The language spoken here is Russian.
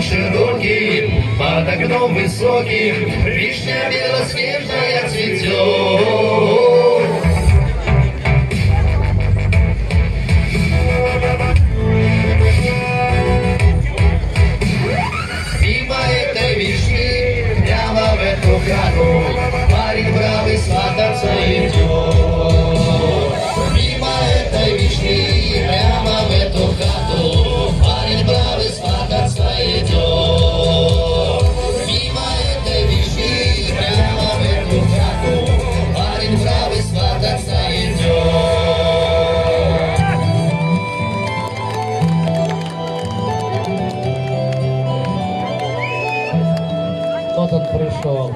широким, под окном высоким, вишня белоснежная пришел.